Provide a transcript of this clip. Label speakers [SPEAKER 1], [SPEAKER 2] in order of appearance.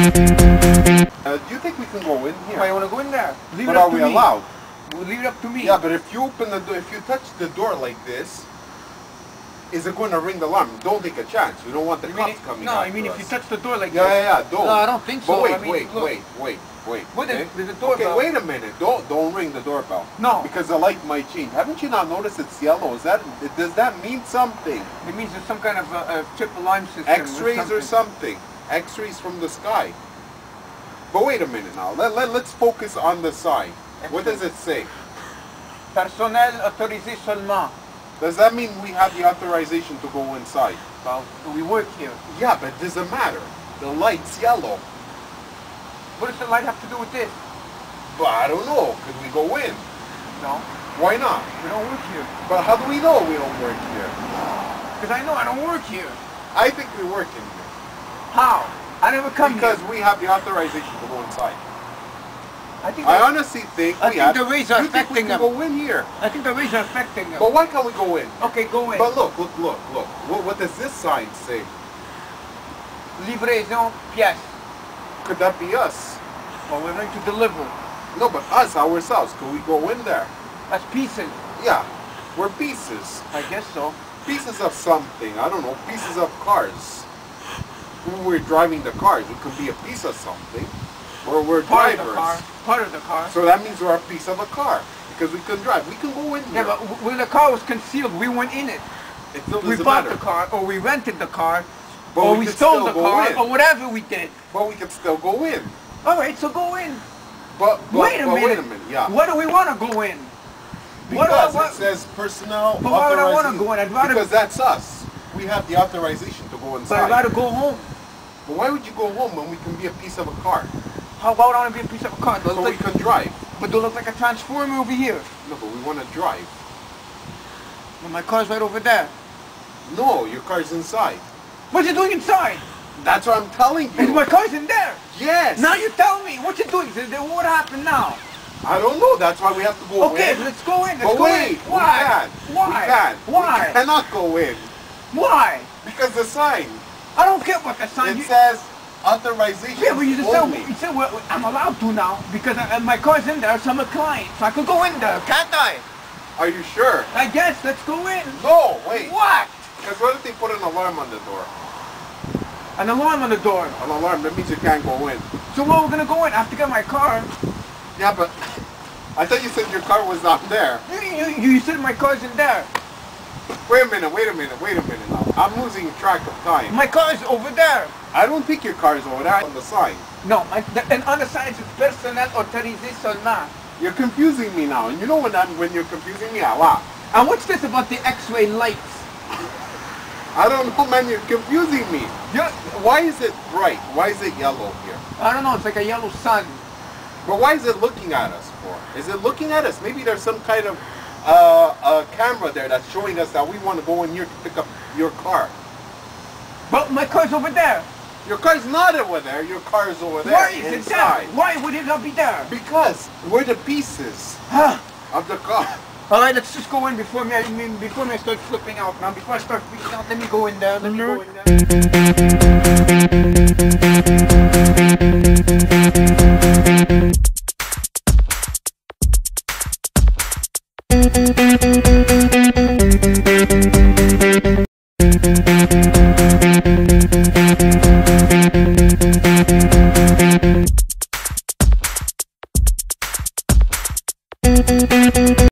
[SPEAKER 1] Uh, do you think we can go in here?
[SPEAKER 2] Why, you want to go in there? Leave
[SPEAKER 1] but
[SPEAKER 2] it up
[SPEAKER 1] are
[SPEAKER 2] to
[SPEAKER 1] we
[SPEAKER 2] me.
[SPEAKER 1] allowed?
[SPEAKER 2] Well, leave it up to me.
[SPEAKER 1] Yeah, but if you open the door, if you touch the door like this, is it going to ring the alarm? Don't take a chance. You don't want the
[SPEAKER 2] You
[SPEAKER 1] cops coming
[SPEAKER 2] No, I mean if
[SPEAKER 1] us.
[SPEAKER 2] you touch the door like
[SPEAKER 1] Yeah,
[SPEAKER 2] this.
[SPEAKER 1] yeah, yeah. Don't.
[SPEAKER 2] No, I don't think so.
[SPEAKER 1] But wait,
[SPEAKER 2] I mean,
[SPEAKER 1] wait,
[SPEAKER 2] look.
[SPEAKER 1] wait, wait, wait. Okay?
[SPEAKER 2] there's eh? a doorbell.
[SPEAKER 1] Okay, wait a minute. Don't don't ring the doorbell.
[SPEAKER 2] No.
[SPEAKER 1] Because the light might change. Haven't you not noticed it's yellow? Is that does that mean something?
[SPEAKER 2] It means there's some kind of a, a triple alarm system.
[SPEAKER 1] X-rays or something? X-rays from the sky. But wait a minute now. Let, let let's focus on the sign. What does it say?
[SPEAKER 2] Personnel autorisé seulement.
[SPEAKER 1] Does that mean we have the authorization to go inside?
[SPEAKER 2] Well, we work here.
[SPEAKER 1] Yeah, but it doesn't matter. The light's yellow.
[SPEAKER 2] What does the light have to do with this?
[SPEAKER 1] But I don't know. Could we go in?
[SPEAKER 2] No,
[SPEAKER 1] Why not?
[SPEAKER 2] we don't work here.
[SPEAKER 1] But how do we know we don't work here?
[SPEAKER 2] Because I know I don't work here.
[SPEAKER 1] I think we work in here.
[SPEAKER 2] How? I never come
[SPEAKER 1] Because
[SPEAKER 2] here.
[SPEAKER 1] we have the authorization to go inside.
[SPEAKER 2] I think,
[SPEAKER 1] I honestly think
[SPEAKER 2] I
[SPEAKER 1] we
[SPEAKER 2] think
[SPEAKER 1] have.
[SPEAKER 2] the rays are
[SPEAKER 1] you think we
[SPEAKER 2] affecting them.
[SPEAKER 1] go in here?
[SPEAKER 2] I think the rays are affecting them.
[SPEAKER 1] But why can't we go in?
[SPEAKER 2] Okay, go in.
[SPEAKER 1] But look, look, look, look. What, what does this sign say?
[SPEAKER 2] Livraison pièce.
[SPEAKER 1] Could that be us?
[SPEAKER 2] Well, we're going to deliver.
[SPEAKER 1] No, but us ourselves. Could we go in there?
[SPEAKER 2] That's pieces.
[SPEAKER 1] Yeah, we're pieces.
[SPEAKER 2] I guess so.
[SPEAKER 1] Pieces of something. I don't know. Pieces of cars. When we're driving the cars, it could be a piece of something. Or we're
[SPEAKER 2] Part
[SPEAKER 1] drivers.
[SPEAKER 2] of the car. Part of the car.
[SPEAKER 1] So that means we're a piece of a car. Because we can drive. We can go in there.
[SPEAKER 2] Yeah, but when the car was concealed, we went in it.
[SPEAKER 1] it still
[SPEAKER 2] We
[SPEAKER 1] doesn't
[SPEAKER 2] bought
[SPEAKER 1] matter.
[SPEAKER 2] the car, or we rented the car,
[SPEAKER 1] But
[SPEAKER 2] or
[SPEAKER 1] we
[SPEAKER 2] we, stole the car,
[SPEAKER 1] in.
[SPEAKER 2] or whatever we did.
[SPEAKER 1] But we can still go in.
[SPEAKER 2] All right, so go in.
[SPEAKER 1] But, but,
[SPEAKER 2] wait a
[SPEAKER 1] but
[SPEAKER 2] minute.
[SPEAKER 1] wait a minute. Yeah.
[SPEAKER 2] What do we want to go in? What do I
[SPEAKER 1] Because it says personnel
[SPEAKER 2] But why would I wanna go in? I'd rather-
[SPEAKER 1] Because that's us. We have the authorization to go
[SPEAKER 2] But
[SPEAKER 1] inside.
[SPEAKER 2] I gotta go home.
[SPEAKER 1] But why would you go home when we can be a piece of a car?
[SPEAKER 2] How about I want to be a piece of a car?
[SPEAKER 1] So
[SPEAKER 2] look
[SPEAKER 1] we can drive.
[SPEAKER 2] but do look like a transformer over here.
[SPEAKER 1] No, but we want to drive.
[SPEAKER 2] But my car's right over there.
[SPEAKER 1] No, your car's inside.
[SPEAKER 2] What's you doing inside?
[SPEAKER 1] That's what I'm telling you.
[SPEAKER 2] my car's in there.
[SPEAKER 1] Yes.
[SPEAKER 2] Now you tell me. What you doing? What happened now?
[SPEAKER 1] I don't know. That's why we have to go
[SPEAKER 2] Okay,
[SPEAKER 1] in.
[SPEAKER 2] let's go in. Let's go
[SPEAKER 1] wait,
[SPEAKER 2] in. Why?
[SPEAKER 1] we.
[SPEAKER 2] Why?
[SPEAKER 1] We can't.
[SPEAKER 2] Why?
[SPEAKER 1] We cannot go in
[SPEAKER 2] Why?
[SPEAKER 1] because the sign.
[SPEAKER 2] I don't care about the sign.
[SPEAKER 1] It
[SPEAKER 2] You-
[SPEAKER 1] says authorization.
[SPEAKER 2] yeah, but you just said,
[SPEAKER 1] me.
[SPEAKER 2] you said well, I'm allowed to now because I, my car's in there, so I'm a client, so I could go in there, can't I?
[SPEAKER 1] Are you sure?
[SPEAKER 2] I guess. Let's go in.
[SPEAKER 1] No, wait.
[SPEAKER 2] What?
[SPEAKER 1] Because what if they put an alarm on the door?
[SPEAKER 2] An alarm on the door.
[SPEAKER 1] An alarm, that means you can't go in.
[SPEAKER 2] So where we're gonna go in? I have to get my car.
[SPEAKER 1] Yeah, but I thought you said your car was not there.
[SPEAKER 2] You, you, you said my car's in there.
[SPEAKER 1] Wait a minute, wait a minute, wait a minute now. I'm losing track of time.
[SPEAKER 2] My car's over there.
[SPEAKER 1] I don't think your car is over there on the sign.
[SPEAKER 2] No, my, the, and on the side it's personnel autorisé seulement.
[SPEAKER 1] You're confusing me now. And you know when I'm, when you're confusing me, I laugh.
[SPEAKER 2] And what's this about the X-ray lights?
[SPEAKER 1] I don't know, man. You're confusing me. you why is it bright? Why is it yellow here?
[SPEAKER 2] I don't know. It's like a yellow sun.
[SPEAKER 1] But why is it looking at us for? Is it looking at us? Maybe there's some kind of uh, a camera there that's showing us that we want to go in here to pick up your car.
[SPEAKER 2] But my car's over there.
[SPEAKER 1] Your car's not over there. Your car's over there.
[SPEAKER 2] Why is it there? Why would it not be there?
[SPEAKER 1] Because we're the pieces
[SPEAKER 2] Huh.
[SPEAKER 1] of the car.
[SPEAKER 2] All right, let's just go in before me. Before me I start flipping out. Now, before I start freaking out, let me go in there. Let me go in there.